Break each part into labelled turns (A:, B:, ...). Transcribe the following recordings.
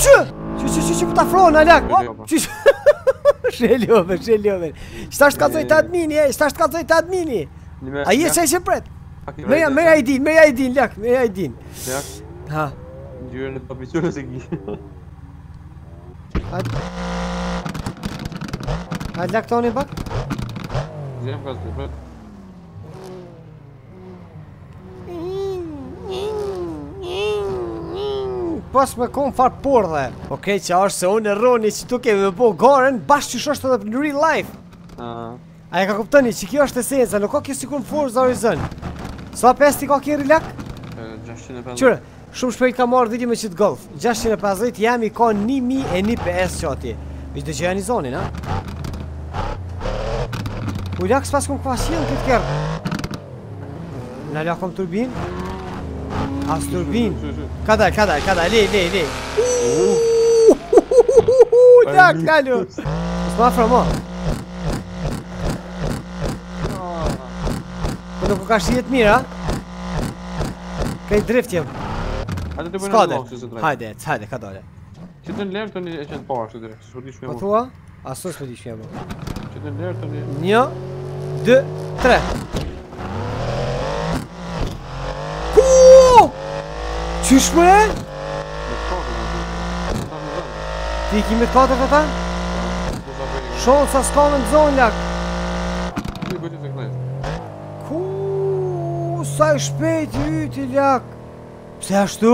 A: që? Që që që që që të afronë, a lakë? Që që? Shëllio me, Qëta është ka të zëjtë atë mini, e? Qëta është ka të zëjtë atë mini? A jesë e që pretë? Mërja, mërja i din, mërja i din, lakë, mërja i din Lakë? Ha Ndyre në të e ose gjithë Hajt lakë të onë i bakë? Zemë ka të zëjtë pas me kon far por dhe Ok qa është se unë rroni roni që tu kemi me po garen bash që shoshtë edhe në real life A e ka kuptoni që kjo është e nuk ka kjo si kun Forza Horizon. Sa pes ti ka kjo rilak? 650 Qure, shumë shpejt ka marrë dhiti me qitë golf 650 jemi ka 1000 e 1 PS që ati Vish dhe që janë i zoni na? Ujnak s'pas kum kvasil këtë kërë Në lakom turbin As turbin. Ka dal, ka dal, ka dal. Le, le, le. Ja, kalu. Sma from off. Po nuk ka shihet mirë, a? Kaj drift jam. Jo. Hajde të bëjmë një Hajde, hajde, ka dalë. Që të lërë të e po që të parë, drejtë, shumë Po thua? Asos shumë di shumë. Që të 1 2 3. Qysh më e? Ti i kimi të 4 të ta? Shonë sa s'ka me të zonë lak Kuuu sa i shpejt i yti lak Pse ashtu?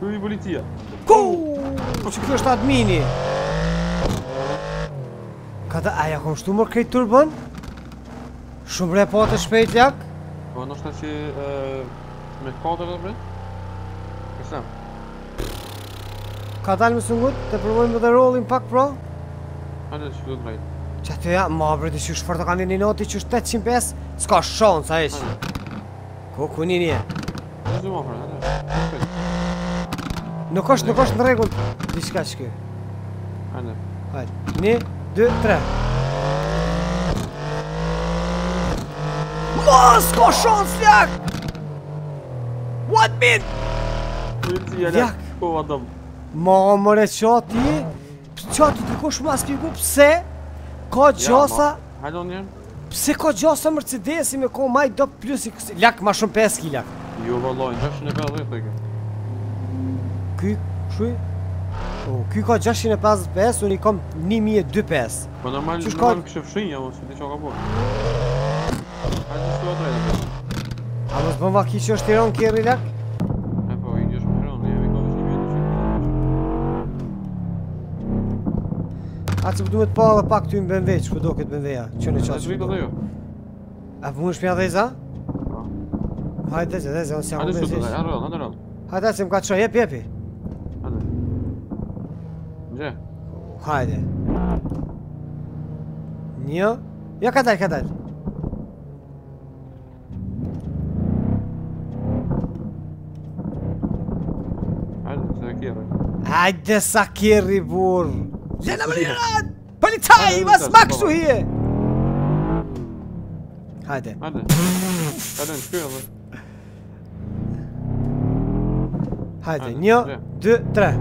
A: Kuuu i politia Kuuu Po që kjo është admini Kata aja kom shtu mërë krejt turbën? Shumë bre po shpejt lak Po nështë që me të 4 të vrejt? Përsham. Ka dalë më sungut, të përvojmë më dhe rollin pak pro? A në shkut më rajtë. Që atë ja, më abrë të shush fërta një noti që është 805, s'ka shonë sa eqë. Ko ku një një? Nuk është, nuk është në regullë. Një shka që kjo. A në. Hajtë, një, dë, tre. Mos, ko shonë s'ljak! What, bitch? Vjak po, Ma mëre që ati Që ati të kush më aspiku pse Ka gjosa Hajdo njën Pse ka gjosa Mercedesi me ko maj do plus i Lak Ljak ma shumë 5 kila Jo vëllojnë Gjash në bërë dhe ke Ky Shui Ky ka 655, unë i kom 1025 Po normal në nëmë kështë fshinja, mos, në të që ka bërë Hajtë në shtu atrejnë A mos bëmë vaki që është tiron kjeri lak? A të duhet pa dhe pak ty në BMW, që përdo këtë BMW Që në qatë që A për mund shpja dhe za? Po. Hajde dhe zë, dhe zë, onë si jam u bezish. Hajde shu dhe, arrel, arrel. Hajde se më ka jepi, jepi. Hajde. Një? Ja, ka dalj, ka dalj. Hajde, sa kjeri, burë. Gendarmerie an! Polizei, ja, äh, was machst du hier? Halte. Warte. Warte, ich spüre Halte. Ah, Nio, deux, drei.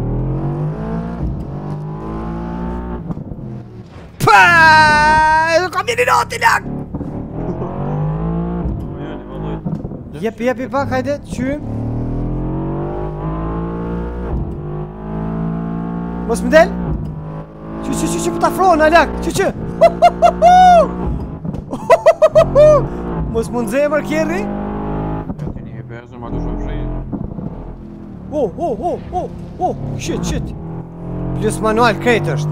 A: Pah! Komm hier die Note lang! Yep, yep, yep, bak haydi çüğüm. Bas model? që që që pëtë po a alak, që që Mos mund zemër kjerri Oh, oh, oh, oh, oh, shit, shit Plus manual krejt është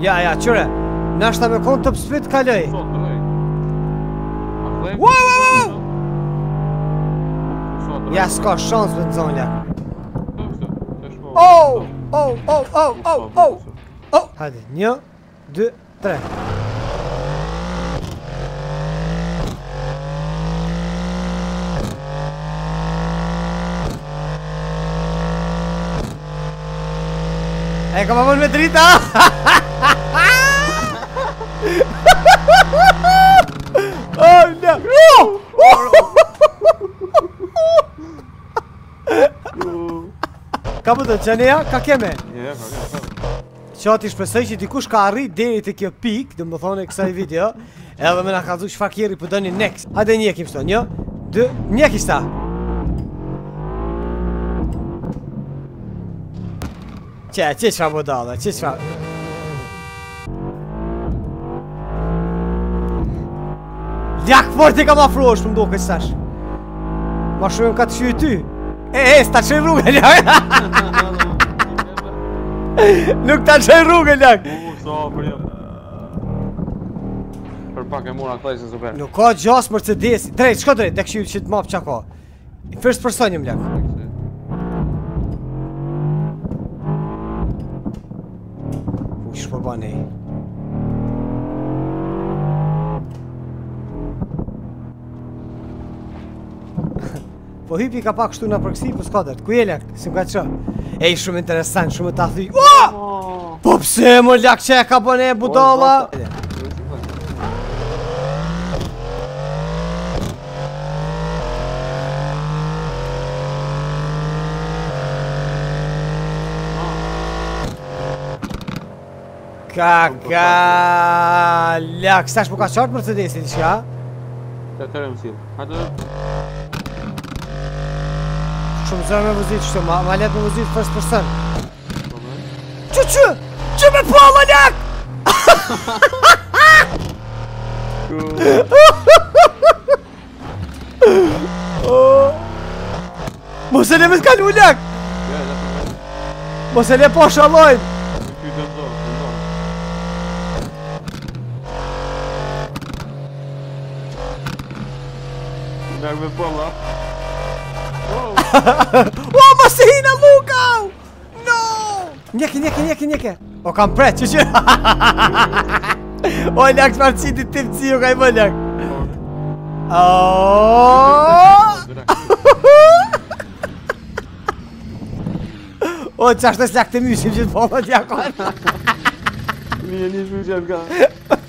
A: Ja, ja, qëre Nashta me kontë të pëspit kaloj Wow, wow, wow Ja, s'ka shansë me të zonja Oh, oh, oh, Oh, oh, oh, oh, oh, oh Hajde, dhe një, dë, tre E koma mos me trita Ha, ha ka më të gjenja, ka keme? Që ati shpesoj që dikush ka arrit deri të kjo pik, dhe më thone kësaj video Edhe me nga ka dhuk që fa kjeri për po dëni next Hajde një kim shto, një, dë, një s'ta! Qe, qe qa më dalë, qe qa Ljak forti ka ma frosh, më do kështash Ma shumë ka të e ty E, e, s'ta qëj rrugë e Nuk ta qëj rrugë e lak jo. Për pak e mura në klesin super Nuk ka gjasë mërcedesi Drejt, shko drejt, dhe këshu që të mapë qa ka I fërst përsoj një më lak Shpo Po hipi ka pak shtu në përkësi, për po s'ka ku e lakë, si më ka qërë E i shumë interesant, shumë të athy Ua! Po pëse më lakë që e ka bëne e budala Kaka... Lakë, sa po ka qërtë mërë të desi, që ka? Ka kërëmë Shumë zërë me vëzit qëtë, ma, ma letë me vëzit first person Që që? Që me po allë njak? Mo se le me t'kallu njak? Mo se le po shalojn Njak me po O, ma se hi në lukavë! Nooo! Njëke, njëke, njëke, O, kam pret, preqë, që që? O, një akës marë që i ditë timë që i ju ka i më një akë! O, që ashtë dhe s'lakë të myshim që t'po më t'jakon! Një një shumë që t'ka!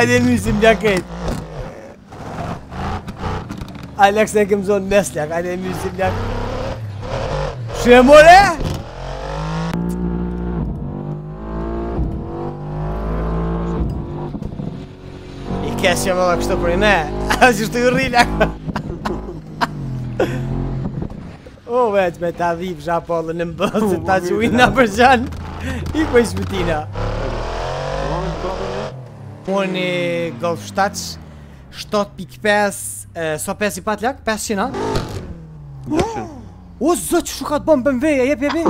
A: Ajde, myshim, një akejtë! Alex e kem zonë mes neslak, ajde e mjësit njak Shemore! I kesh që më dhe kështu për i ne A që shtu i rrinak O veç me ta dhip zhapollën në mbëllë Se ta që ujna për qanë I për i shmëtina Unë golf 7 7.5 E, so pes i pat lak, pes qina O zë që shu ka të bëmë bëmë veja, jep jepi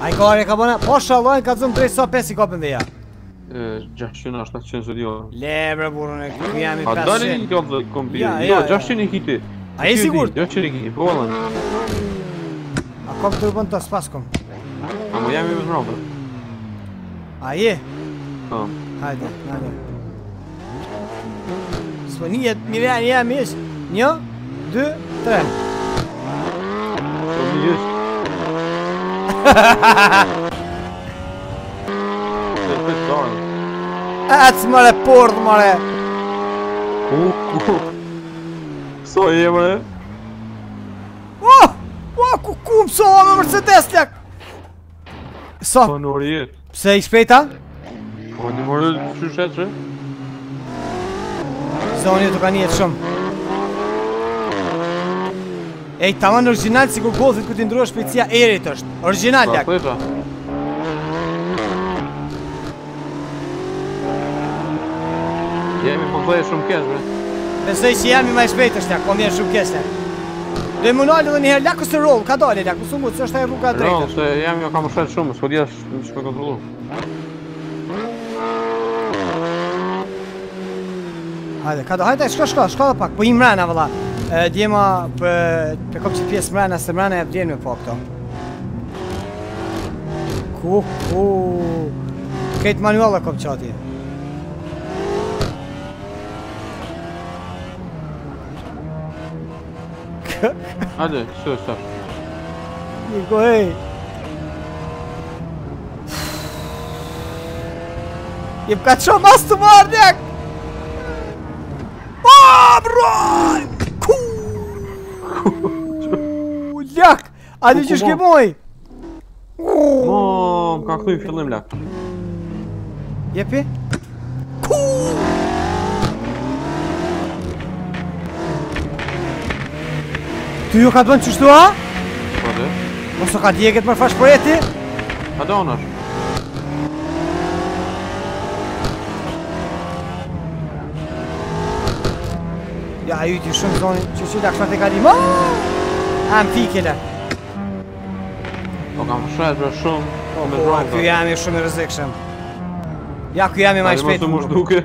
A: A i kohar ka bëna, po shalojnë ka të zëmë drejt, so pes i ka bëmë veja E, 600, 700 jo Le bre burën e këtu jam i pes qenë A dani një kjo dhe kombi, jo, 600 jo i kiti A e sigur? kur? i kiti, A kom të rëbën të spas kom A mu jam i më të A je? Ha po. Hajde, hajde Sonia, mi vjen ja mish. 1 2 3. Ecë mëre portë mëre Ku ku Kësa e mëre ku ku më sova me Mercedes ljak Sa Sa po në orë jetë Pse i shpejta po në mërë qështë e që Zoni të ka njetë shumë Ej, taman original si ku gozit ku ti ndrua shpejtësia erit është Original, jak po, po, po. Jemi po të shumë kesh, bre Besoj që jemi ma i shpejtë është, jak, po mjenë shumë kesh, jak Dhe më nalë dhe njëherë, lakë së rollë, ka dalë, jak, më sumë, që është ta e drejtë Rollë, se jemi jo kam shetë shumë, s'ko dhja shpe kontrolu Hajde, kado, hajde, shko, shko, shko dhe pak, po i mrena, vëlla. Djema, për, për kom që pjesë mrena, se mrena e vdjenë me po këto. Ku, ku, këtë manuala e kom që ati. Hajde, shko, shko. Niko, hej. Jep ka qo mas të marrë njek! Rob, Rob! Ku! Lak! A di që kemoj! moj? ka këtu fillim lak. Jepi? Ku! Ty ju ka të bënë qështu, a? Po dhe? Mosë ka djeget më fash për e ti? Ka donër. a ju ti shumë zonë që që da kështë të kalim A më fikele Po kam shetë për shumë Po me zonë Po jam e shumë rëzikshëm Ja kjo jam e maj shpetë Ali mos të mështë duke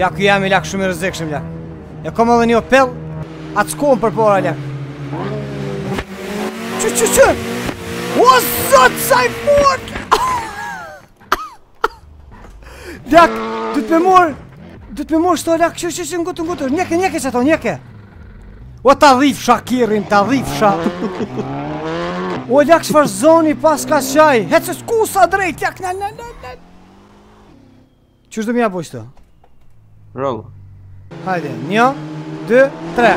A: Ja kjo jam e lak shumë rëzikshëm lak Ja kom edhe një opel A të skuëm për pora lak Që që që O zotë saj fort Dak, Du të me morë Du të më mosh të lakë, që që ngutë ngutë, njëke, njëke që to, njëke. O ta dhifësha, kirin, ta dhifësha. O lakë shfar zoni pas ka qaj, Hecës s'ku sa drejt, jak në në në në. Qështë dhe mja bojshë të? Rollë. Hajde, një, dë, tre.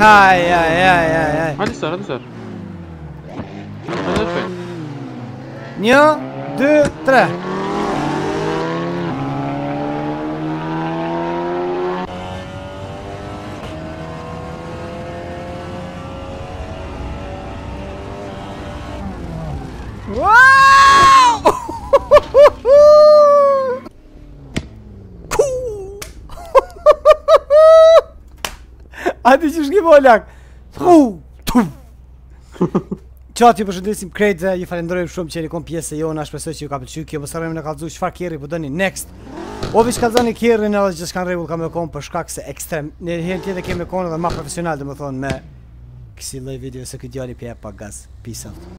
A: Haj, haj, haj, haj, haj. Hajde sërë, hajde sërë. Hajde sërë. Një, dë, Një, dë, tre. A ti që shkipo olak lak Tu ju Qa t'ju përshëndesim krejt dhe ju falendrojmë shumë që jeni kom pjesë e jo në ashpesoj që ju ka pëllqy Kjo mësë po arrejmë në kalzu qëfar farë kjeri për po dëni next O vishë kalzu një kjeri në dhe që shkan regull ka me konë për shkak se ekstrem Në herën tjetë kemi konë dhe ma profesional dhe më thonë me Kësi lej video se këtë djali pje e pa gaz Peace out